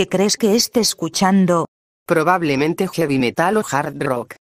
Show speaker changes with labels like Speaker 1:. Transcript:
Speaker 1: ¿Qué crees que esté escuchando?
Speaker 2: Probablemente heavy metal o hard rock.